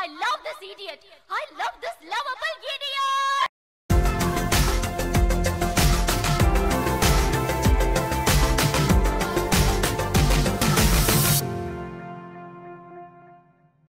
I love this idiot. I love this